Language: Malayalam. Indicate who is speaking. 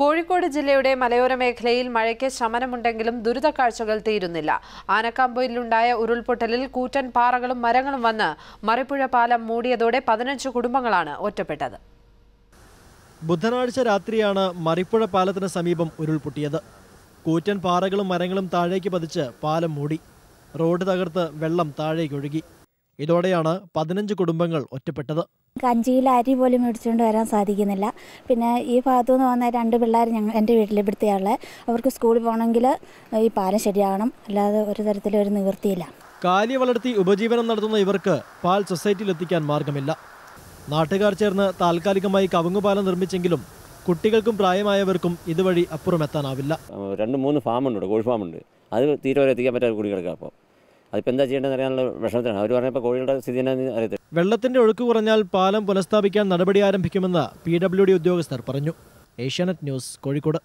Speaker 1: കോഴിക്കോട് ജില്ലയുടെ മലയോര മേഖലയിൽ മഴയ്ക്ക് ശമനമുണ്ടെങ്കിലും ദുരിത കാഴ്ചകൾ തീരുന്നില്ല. ആനക്കാമ്പൊയിലുണ്ടായ ഉരുൾപൊട്ടലിൽ കൂറ്റൻ പാറകളും മരങ്ങളും വന്ന് മറിപ്പുഴ പാലം മൂടിയതോടെ പതിനഞ്ച് കുടുംബങ്ങളാണ് ഒറ്റപ്പെട്ടത്.
Speaker 2: ബുധനാഴ്ച രാത്രിയാണ് മറിപ്പുഴ പാലത്തിന് സമീപം ഉരുൾപൊട്ടിയത്. കൂറ്റൻ പാറകളും മരങ്ങളും താഴേക്ക് പതിച്ച് പാലം മൂടി. റോഡ് തകർത്ത് വെള്ളം താഴേക്കൊഴുകി. ഇതോടെയാണ് പതിനഞ്ച് കുടുംബങ്ങൾ ഒറ്റപ്പെട്ടത്.
Speaker 3: കഞ്ചിയിൽ അരി പോലും മേടിച്ചുകൊണ്ട് വരാൻ സാധിക്കുന്നില്ല. പിന്നെ ഈ ഭാഗത്തു നിന്ന് വന്ന രണ്ട് പിള്ളേർ ഞങ്ങൾ എന്റെ വീട്ടിൽ ഇവിടുത്തെയാളെ അവർക്ക് സ്കൂളിൽ പോകണമെങ്കിൽ ഈ പാലം ശരിയാകണം അല്ലാതെ ഒരു തരത്തിലും ഒരു നിവൃത്തിയില്ല.
Speaker 2: കാലി വളർത്തി ഉപജീവനം നടത്തുന്ന ഇവർക്ക് പാൽ സൊസൈറ്റിയിൽ എത്തിക്കാൻ മാർഗമില്ല. നാട്ടുകാർ ചേർന്ന് താൽക്കാലികമായി കവുങ്ങുപാലം നിർമ്മിച്ചെങ്കിലും കുട്ടികൾക്കും പ്രായമായവർക്കും ഇതുവഴി അപ്പുറമെത്താനാവില്ല.
Speaker 4: രണ്ട് മൂന്ന് ഫാമുണ്ട് കോഴി ഫാമുണ്ട്. അത് തീരെ വരെ എത്തിക്കാൻ പറ്റാതെ കൂടി കിടക്കുക അപ്പോൾ അതിപ്പോൾ എന്താ ചെയ്യേണ്ടതെന്ന് അറിയാനുള്ള വിഷമത്തിലാണ്. അവർ പറഞ്ഞപ്പോൾ കോഴികളുടെ സ്ഥിതി അറിയത്തില്ല.
Speaker 2: വെള്ളത്തിന്റെ ഒഴുക്ക് കുറഞ്ഞാൽ പാലം പുനഃസ്ഥാപിക്കാൻ നടപടി ആരംഭിക്കുമെന്ന് പി ഉദ്യോഗസ്ഥർ പറഞ്ഞു. ഏഷ്യാനെറ്റ് ന്യൂസ് കോഴിക്കോട്.